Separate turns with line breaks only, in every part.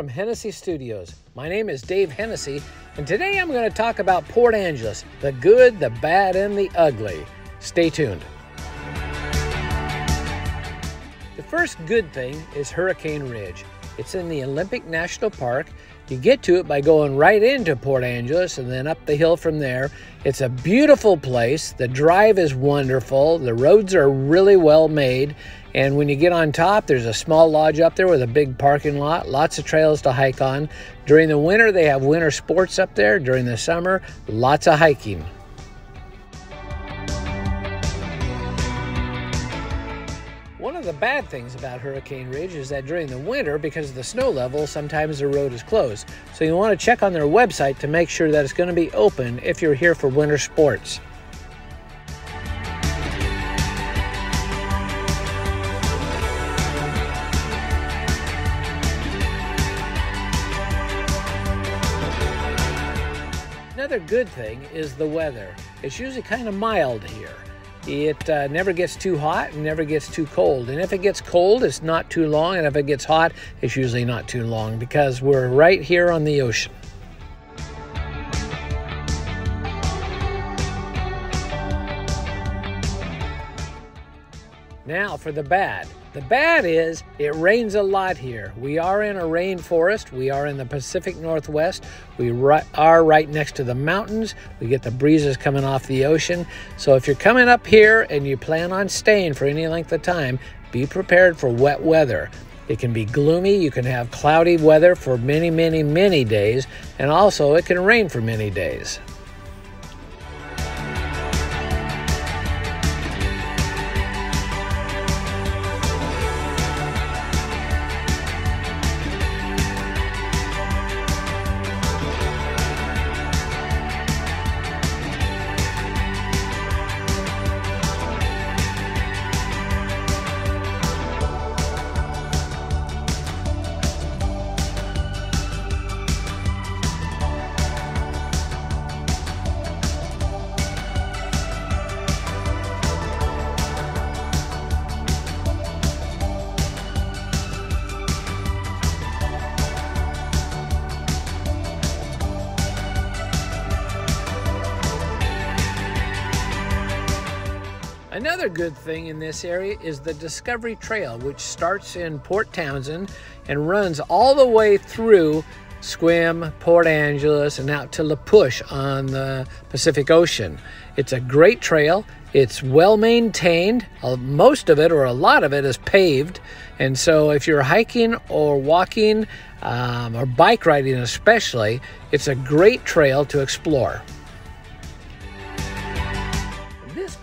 From Hennessey Studios. My name is Dave Hennessey, and today I'm going to talk about Port Angeles the good, the bad, and the ugly. Stay tuned. The first good thing is Hurricane Ridge. It's in the Olympic National Park. You get to it by going right into Port Angeles and then up the hill from there. It's a beautiful place. The drive is wonderful. The roads are really well made. And when you get on top, there's a small lodge up there with a big parking lot, lots of trails to hike on. During the winter, they have winter sports up there. During the summer, lots of hiking. One of the bad things about Hurricane Ridge is that during the winter, because of the snow level, sometimes the road is closed. So you want to check on their website to make sure that it's going to be open if you're here for winter sports. Another good thing is the weather. It's usually kind of mild here. It uh, never gets too hot and never gets too cold. And if it gets cold, it's not too long. And if it gets hot, it's usually not too long because we're right here on the ocean. Now for the bad. The bad is it rains a lot here. We are in a rainforest. We are in the Pacific Northwest. We are right next to the mountains. We get the breezes coming off the ocean. So if you're coming up here and you plan on staying for any length of time, be prepared for wet weather. It can be gloomy. You can have cloudy weather for many, many, many days. And also it can rain for many days. Another good thing in this area is the Discovery Trail, which starts in Port Townsend and runs all the way through Sequim, Port Angeles, and out to La Push on the Pacific Ocean. It's a great trail. It's well maintained. Uh, most of it, or a lot of it, is paved. And so, if you're hiking or walking um, or bike riding, especially, it's a great trail to explore.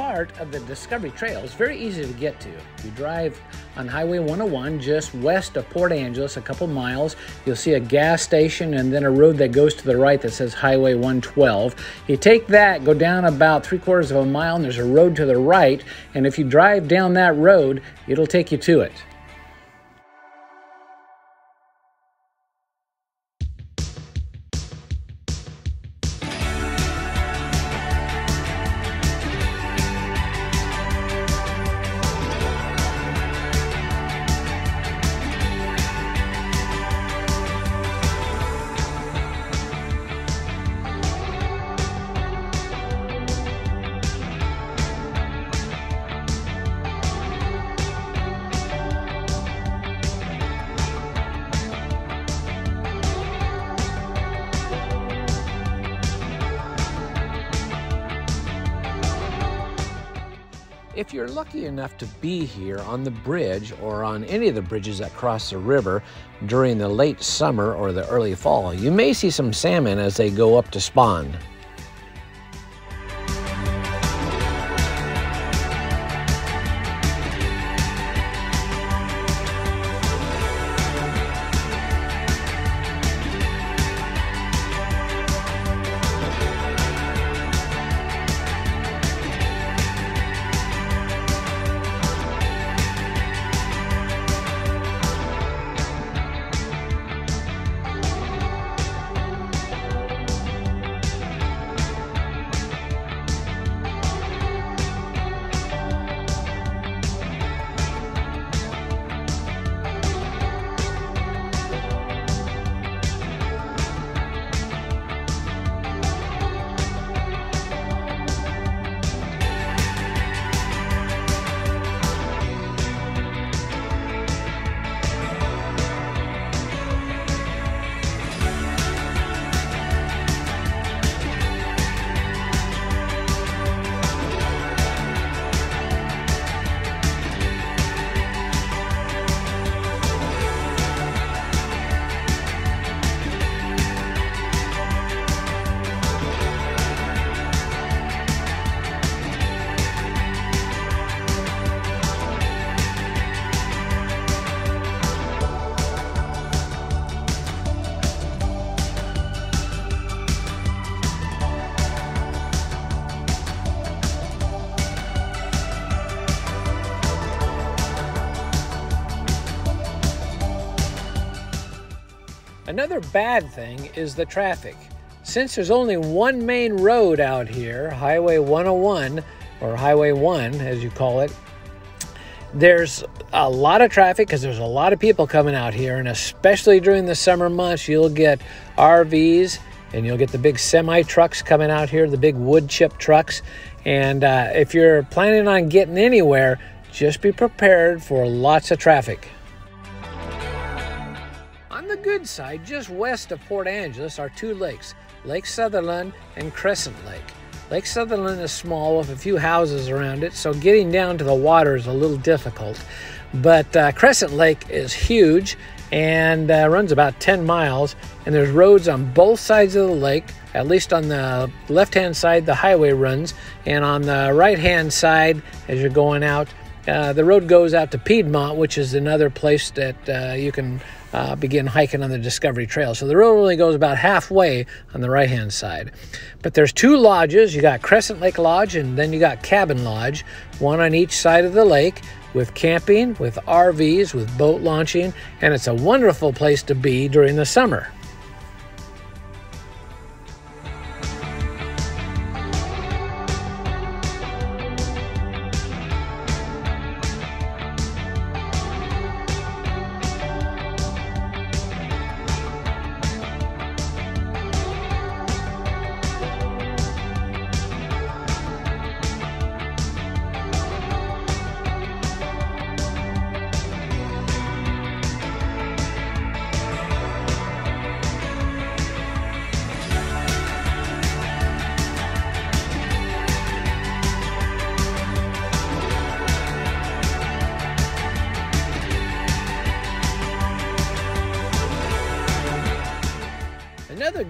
Part of the Discovery Trail is very easy to get to. You drive on Highway 101 just west of Port Angeles, a couple miles. You'll see a gas station and then a road that goes to the right that says Highway 112. You take that, go down about three quarters of a mile, and there's a road to the right. And if you drive down that road, it'll take you to it. If you're lucky enough to be here on the bridge or on any of the bridges that cross the river during the late summer or the early fall, you may see some salmon as they go up to spawn. Another bad thing is the traffic. Since there's only one main road out here, Highway 101, or Highway 1 as you call it, there's a lot of traffic because there's a lot of people coming out here, and especially during the summer months, you'll get RVs and you'll get the big semi trucks coming out here, the big wood chip trucks. And uh, if you're planning on getting anywhere, just be prepared for lots of traffic. The good side, just west of Port Angeles, are two lakes Lake Sutherland and Crescent Lake. Lake Sutherland is small with a few houses around it, so getting down to the water is a little difficult. But uh, Crescent Lake is huge and uh, runs about 10 miles, and there's roads on both sides of the lake. At least on the left hand side, the highway runs, and on the right hand side, as you're going out, uh, the road goes out to Piedmont, which is another place that uh, you can uh, begin hiking on the Discovery Trail. So the road only goes about halfway on the right hand side. But there's two lodges. You got Crescent Lake Lodge and then you got Cabin Lodge, one on each side of the lake with camping, with RVs, with boat launching, and it's a wonderful place to be during the summer.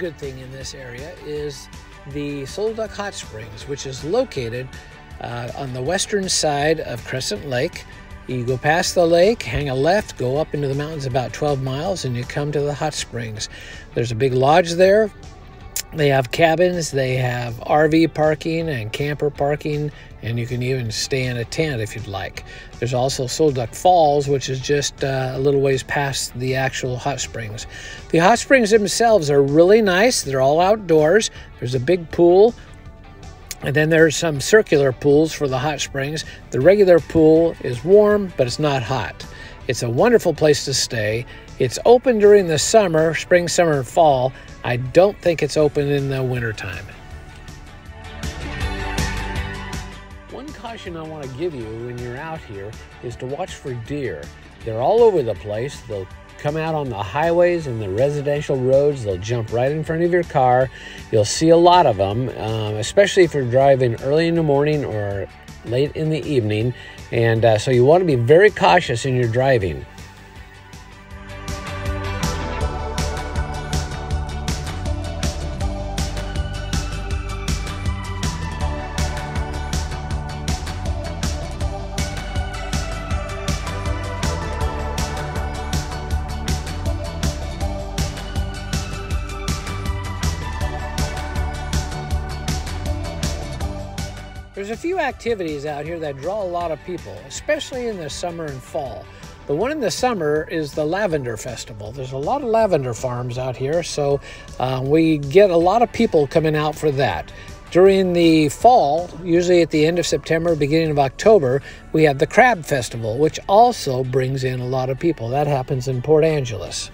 Good thing in this area is the Sol Duc Hot Springs, which is located uh, on the western side of Crescent Lake. You go past the lake, hang a left, go up into the mountains about 12 miles, and you come to the hot springs. There's a big lodge there. They have cabins, they have RV parking and camper parking, and you can even stay in a tent if you'd like. There's also Sol Duc Falls, which is just uh, a little ways past the actual hot springs. The hot springs themselves are really nice. They're all outdoors. There's a big pool, and then there's some circular pools for the hot springs. The regular pool is warm, but it's not hot. It's a wonderful place to stay. It's open during the summer, spring, summer, and fall. I don't think it's open in the wintertime. Caution I want to give you when you're out here is to watch for deer. They're all over the place. They'll come out on the highways and the residential roads. They'll jump right in front of your car. You'll see a lot of them, um, especially if you're driving early in the morning or late in the evening. And uh, so you want to be very cautious in your driving. There's a few activities out here that draw a lot of people, especially in the summer and fall. The one in the summer is the Lavender Festival. There's a lot of lavender farms out here, so uh, we get a lot of people coming out for that. During the fall, usually at the end of September, beginning of October, we have the Crab Festival, which also brings in a lot of people. That happens in Port Angeles.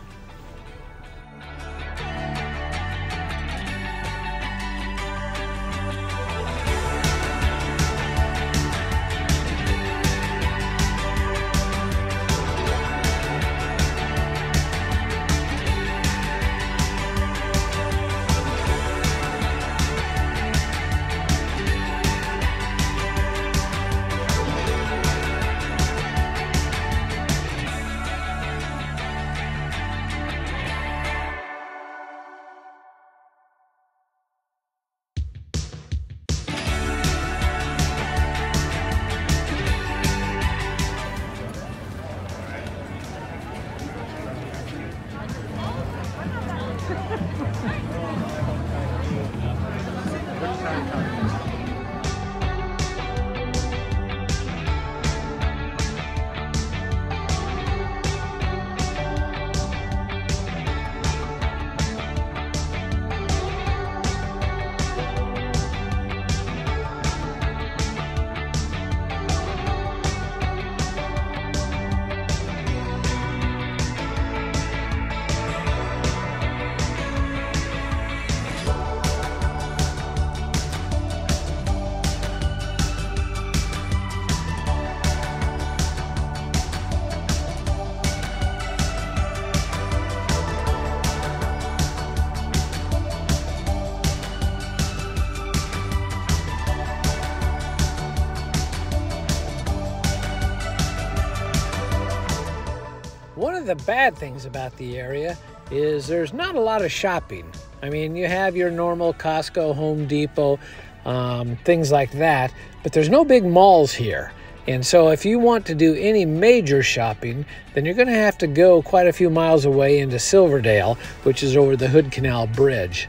Of the bad things about the area is there's not a lot of shopping. I mean, you have your normal Costco, Home Depot, um, things like that, but there's no big malls here. And so, if you want to do any major shopping, then you're going to have to go quite a few miles away into Silverdale, which is over the Hood Canal Bridge.